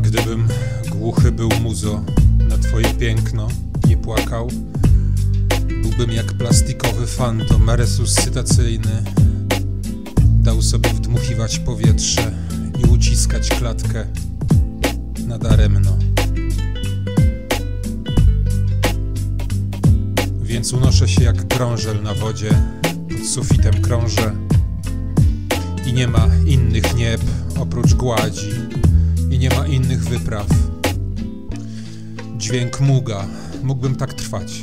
Gdybym głuchy był muzo na twoje piękno, nie płakał, byłbym jak plastikowy fantom resuscytacyjny. Dał sobie wdmuchiwać powietrze i uciskać klatkę nadaremno. Więc unoszę się jak krążel na wodzie, pod sufitem krążę i nie ma innych nieb oprócz gładzi innych wypraw. Dźwięk muga, mógłbym tak trwać.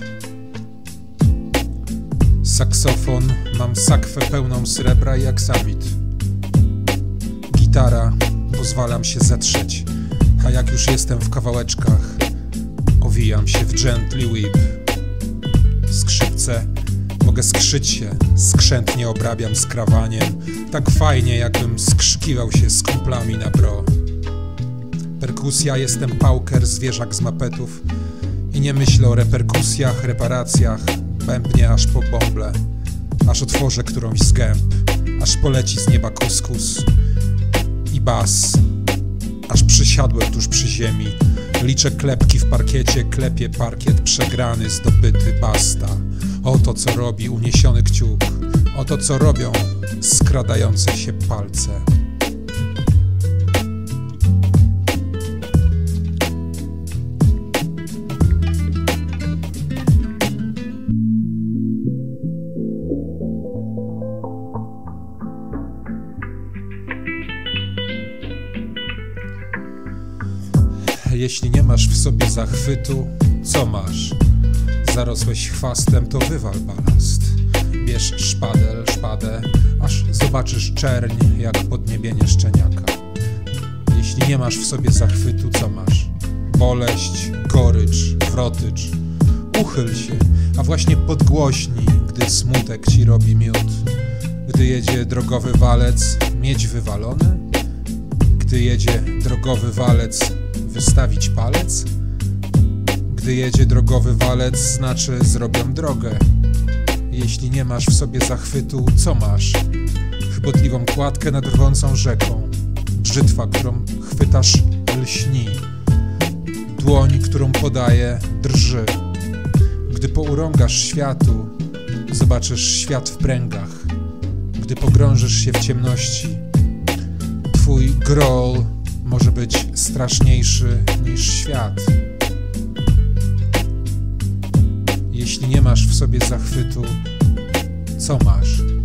Saksofon, mam sakwę pełną srebra i aksamit. Gitara, pozwalam się zetrzeć, a jak już jestem w kawałeczkach, owijam się w gently whip. Skrzypce, mogę skrzyć się, skrzętnie obrabiam skrawaniem, tak fajnie jakbym skrzykiwał się z kumplami na bro. Perkusja, jestem pauker, zwierzak z mapetów. I nie myślę o reperkusjach, reparacjach, bębnie aż po bąble, aż otworzę którąś z gęb, aż poleci z nieba kuskus i bas, aż przysiadłem tuż przy ziemi, liczę klepki w parkiecie, klepie parkiet przegrany, zdobyty, basta. Oto co robi uniesiony kciuk, oto co robią skradające się palce. Jeśli nie masz w sobie zachwytu, co masz? Zarosłeś chwastem, to wywal balast. Bierz szpadel, szpadę, aż zobaczysz czerń, jak podniebienie szczeniaka. Jeśli nie masz w sobie zachwytu, co masz? Boleść, gorycz, wrotycz. Uchyl się, a właśnie podgłośnij, gdy smutek ci robi miód. Gdy jedzie drogowy walec, mieć wywalone? Gdy jedzie drogowy walec, wystawić palec? Gdy jedzie drogowy walec, znaczy zrobią drogę. Jeśli nie masz w sobie zachwytu, co masz? Chybotliwą kładkę nad rwącą rzeką. Brzytwa, którą chwytasz, lśni. Dłoń, którą podaje, drży. Gdy pourągasz światu, zobaczysz świat w pręgach. Gdy pogrążysz się w ciemności, twój growl może być straszniejszy niż świat. Jeśli nie masz w sobie zachwytu, co masz?